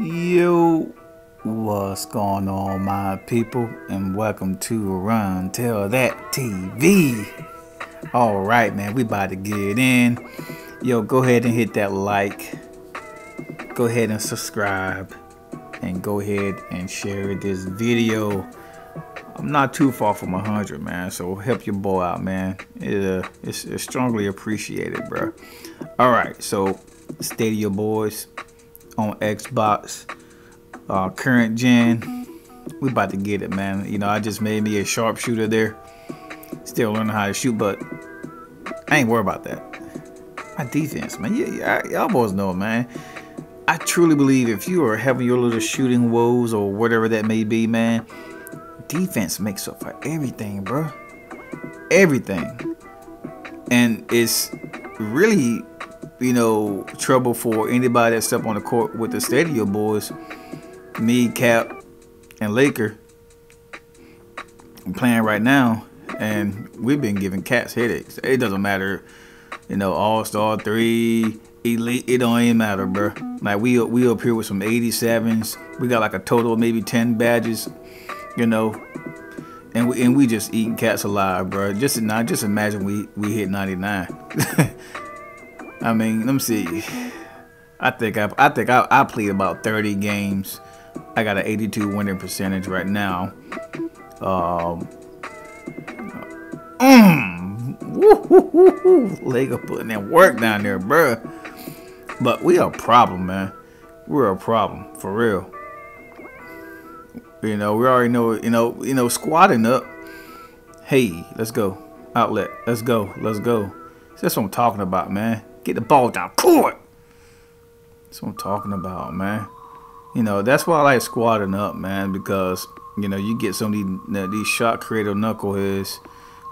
Yo, what's going on, my people? And welcome to Run Tell That TV. All right, man, we about to get in. Yo, go ahead and hit that like. Go ahead and subscribe. And go ahead and share this video. I'm not too far from 100, man. So help your boy out, man. It, uh, it's, it's strongly appreciated, bro. All right, so stay to your boys on Xbox, uh, current gen. We about to get it, man. You know, I just made me a sharpshooter there. Still learning how to shoot, but I ain't worried about that. My defense, man. Yeah, y'all boys know, man. I truly believe if you are having your little shooting woes or whatever that may be, man, defense makes up for everything, bro. Everything. And it's really, you know, trouble for anybody that step on the court with the Stadium boys. Me, Cap, and Laker. Playing right now, and we've been giving cats headaches. It doesn't matter, you know, All Star three, elite. It don't even matter, bro. Like we we up here with some 87s. We got like a total of maybe 10 badges you know. And we and we just eating cats alive, bro. Just now, just imagine we we hit 99. I mean, let me see. I think I I think I, I played about 30 games. I got an 82 winning percentage right now. Um. Mm, woo. Lego putting that work down there, bro. But we a problem, man. We're a problem for real. You know, we already know, you know, you know, squatting up. Hey, let's go. Outlet. Let's go. Let's go. That's what I'm talking about, man. Get the ball down court. That's what I'm talking about, man. You know, that's why I like squatting up, man, because you know you get some of these, these shot creator knuckleheads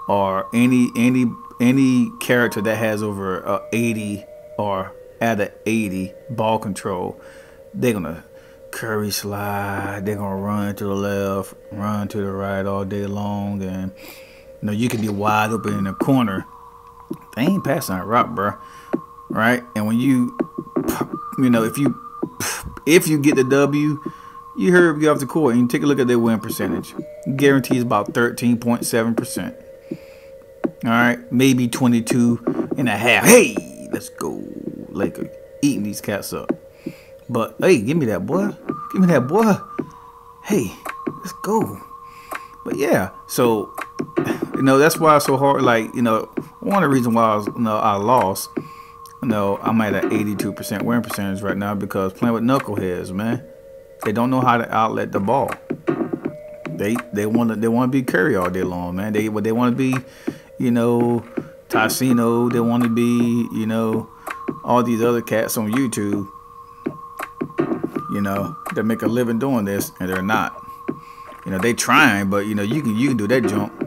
or any any any character that has over a 80 or at a 80 ball control, they're gonna curry slide. They're gonna run to the left, run to the right all day long, and you know you can be wide open in the corner. They ain't passing that rock, bro. Right? And when you, you know, if you if you get the W, you heard get off the court and you take a look at their win percentage. Guarantees about 13.7%. All right, maybe 22 and a half. Hey, let's go, Laker. Eating these cats up. But hey, give me that boy. Give me that boy. Hey, let's go. But yeah, so you know that's why it's so hard. Like you know, one of the reasons why I was, you know I lost. Know, I'm at an 82% win percentage right now because playing with knuckleheads, man. They don't know how to outlet the ball. They they want to they want to be Curry all day long, man. They what they want to be, you know, Tassino. They want to be, you know, all these other cats on YouTube you know, that make a living doing this, and they're not. You know, they trying, but you know, you can you can do that jump.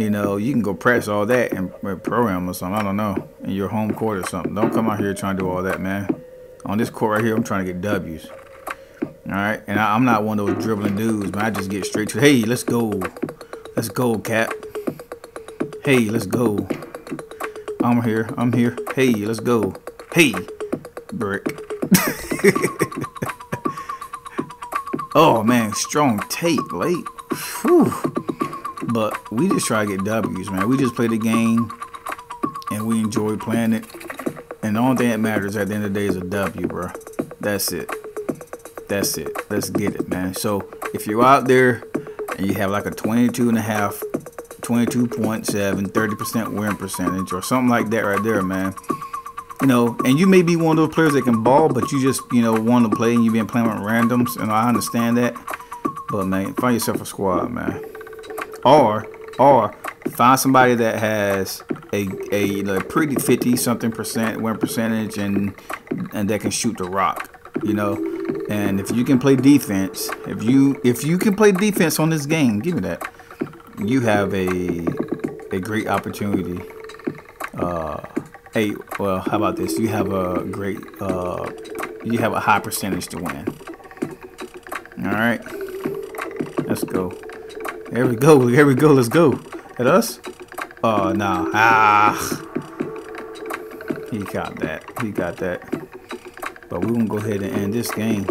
You know, you can go press all that and program or something. I don't know, in your home court or something. Don't come out here trying to do all that, man. On this court right here, I'm trying to get W's. All right, and I, am not one of those dribbling dudes, man. I just get straight to, hey, let's go, let's go, Cap. Hey, let's go. I'm here. I'm here. Hey, let's go. Hey, brick. oh man, strong tape late. Whew. But we just try to get W's, man. We just play the game and we enjoy playing it. And the only thing that matters at the end of the day is a W, bro. That's it. That's it. Let's get it, man. So if you're out there and you have like a 22 and a half, 22.7, 30% win percentage or something like that right there, man you know, and you may be one of those players that can ball, but you just, you know, want to play and you've been playing with randoms, and I understand that. But man, find yourself a squad, man. Or, or find somebody that has a a like pretty fifty something percent win percentage and and that can shoot the rock, you know. And if you can play defense, if you if you can play defense on this game, give me that. You have a a great opportunity. Uh, Hey, well, how about this? You have a great, uh, you have a high percentage to win. All right, let's go. There we go. Here we go. Let's go. At us? Oh no. Ah. He got that. He got that. But we're gonna go ahead and end this game.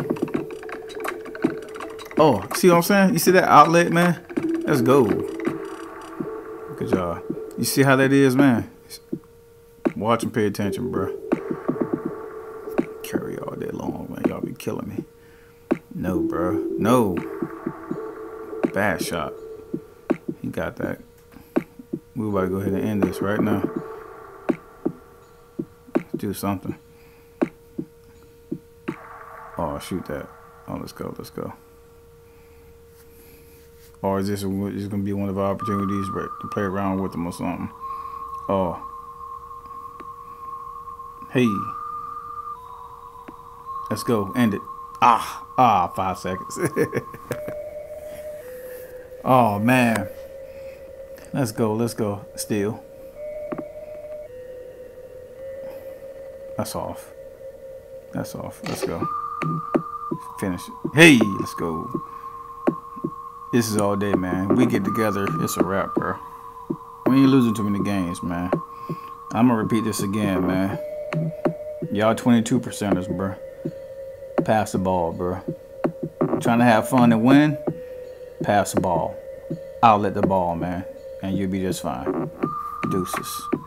Oh, see what I'm saying? You see that outlet, man? That's gold. Look at y'all. You see how that is, man? Watch and pay attention, bro. Carry all day long, man. Y'all be killing me. No, bro. No. Bad shot. Got that. We about to go ahead and end this right now. do something. Oh, shoot that. Oh, let's go. Let's go. Or is this is going to be one of our opportunities to play around with them or something? Oh. Hey. Let's go. End it. Ah. Ah, five seconds. oh, man. Let's go. Let's go. Steal. That's off. That's off. Let's go. Finish. Hey, let's go. This is all day, man. We get together. It's a wrap, bro. We ain't losing too many games, man. I'm gonna repeat this again, man. Y'all 22 percenters, bro. Pass the ball, bro. Trying to have fun and win? Pass the ball. I'll let the ball, man. And you'll be just fine. Deuces.